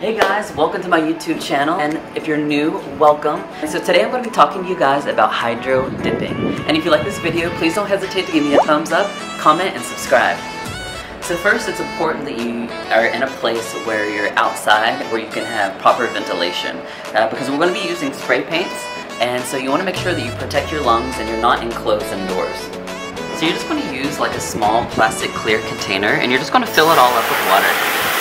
Hey guys, welcome to my YouTube channel, and if you're new, welcome. So today I'm going to be talking to you guys about hydro dipping. And if you like this video, please don't hesitate to give me a thumbs up, comment, and subscribe. So first, it's important that you are in a place where you're outside, where you can have proper ventilation, uh, because we're going to be using spray paints, and so you want to make sure that you protect your lungs and you're not enclosed indoors. So you're just going to use like a small plastic clear container, and you're just going to fill it all up with water.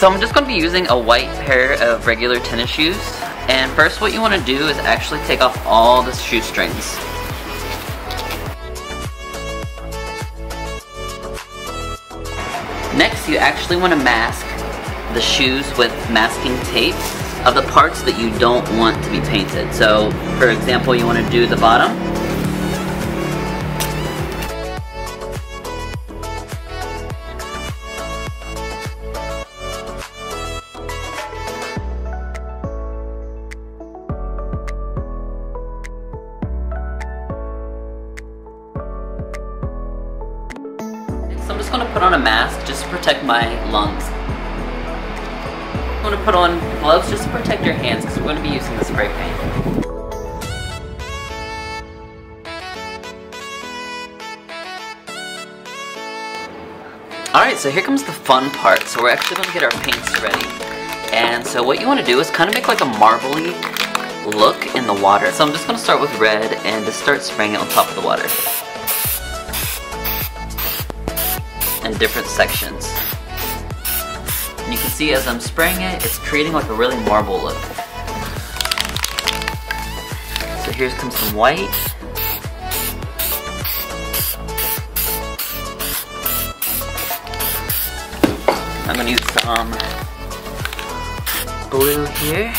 So I'm just going to be using a white pair of regular tennis shoes. And first what you want to do is actually take off all the shoestrings. Next, you actually want to mask the shoes with masking tape of the parts that you don't want to be painted. So, for example, you want to do the bottom, put on a mask just to protect my lungs. I'm going to put on gloves just to protect your hands because we're going to be using the spray paint. Alright, so here comes the fun part. So we're actually going to get our paints ready. And so what you want to do is kind of make like a marbly look in the water. So I'm just going to start with red and just start spraying it on top of the water. In different sections. And you can see as I'm spraying it, it's creating like a really marble look. So here comes some white. I'm gonna use some blue here.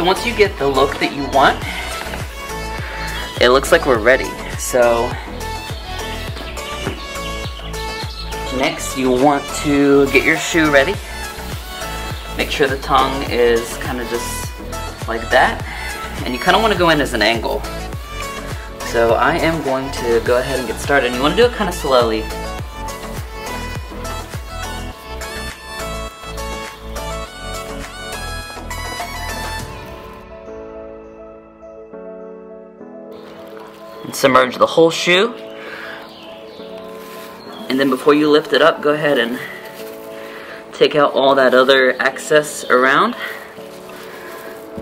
So once you get the look that you want, it looks like we're ready. So next you want to get your shoe ready. Make sure the tongue is kind of just like that. And you kind of want to go in as an angle. So I am going to go ahead and get started. And you want to do it kind of slowly. And submerge the whole shoe. And then before you lift it up, go ahead and take out all that other excess around.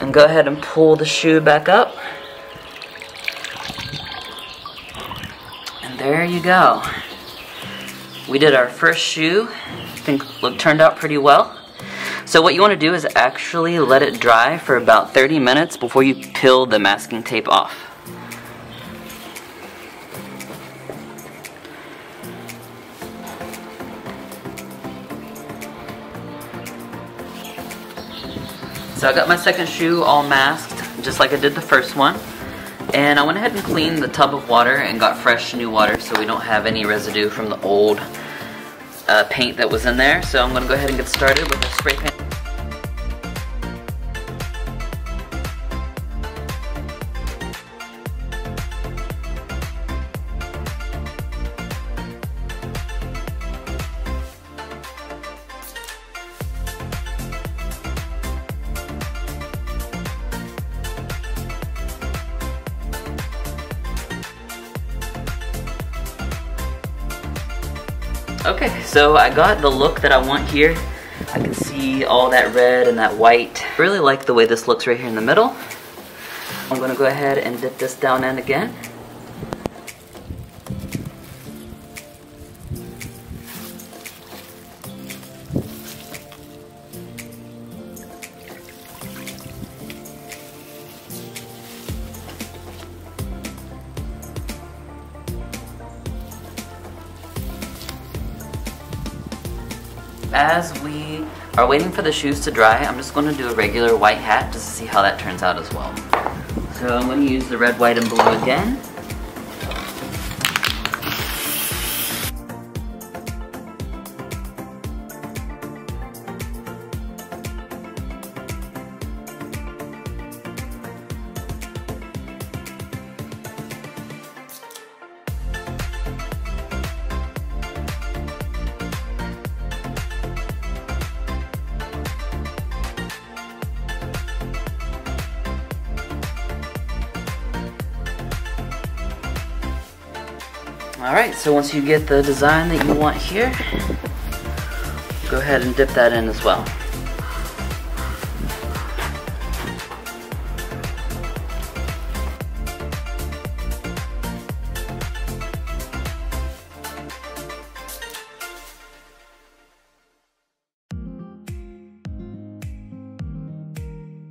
And go ahead and pull the shoe back up. And there you go. We did our first shoe. I think look turned out pretty well. So what you want to do is actually let it dry for about 30 minutes before you peel the masking tape off. So I got my second shoe all masked, just like I did the first one. And I went ahead and cleaned the tub of water and got fresh new water so we don't have any residue from the old uh, paint that was in there. So I'm going to go ahead and get started with our spray paint. Okay, so I got the look that I want here. I can see all that red and that white. Really like the way this looks right here in the middle. I'm gonna go ahead and dip this down in again. As we are waiting for the shoes to dry, I'm just going to do a regular white hat just to see how that turns out as well. So I'm going to use the red, white, and blue again. Alright, so once you get the design that you want here, go ahead and dip that in as well.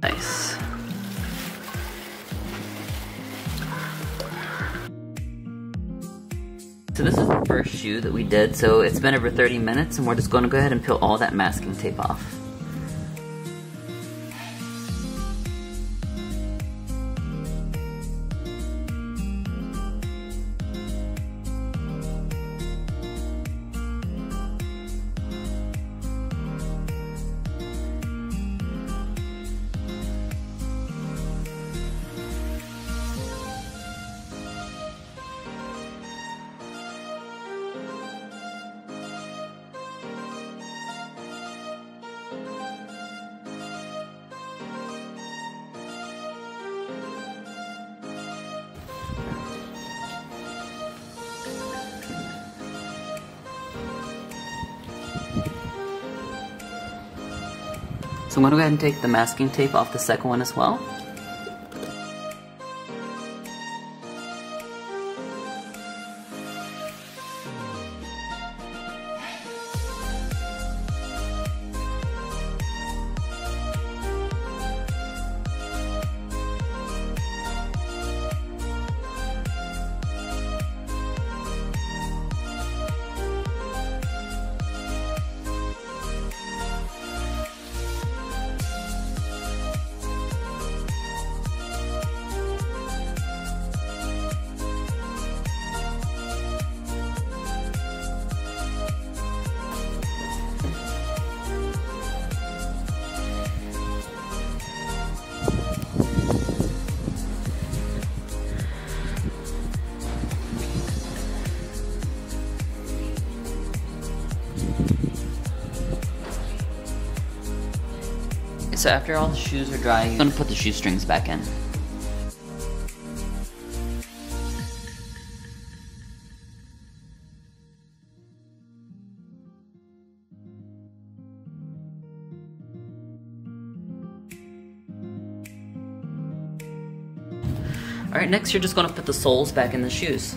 Nice. So this is the first shoe that we did, so it's been over 30 minutes and we're just to go ahead and peel all that masking tape off. So I'm going to go ahead and take the masking tape off the second one as well. So after all the shoes are dry, you're gonna put the shoestrings back in. Alright, next you're just gonna put the soles back in the shoes.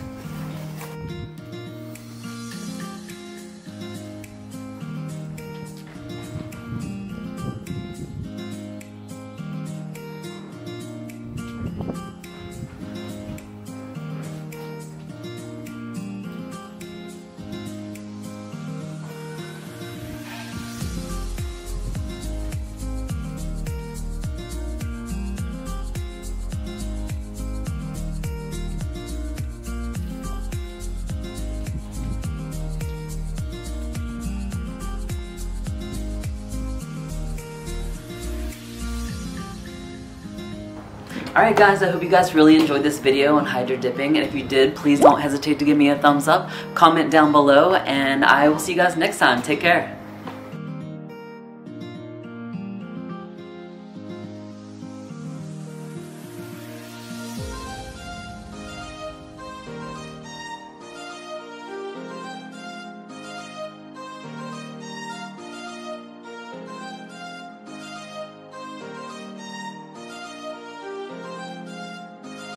Alright guys, I hope you guys really enjoyed this video on hydro dipping, and if you did, please don't hesitate to give me a thumbs up, comment down below, and I will see you guys next time. Take care.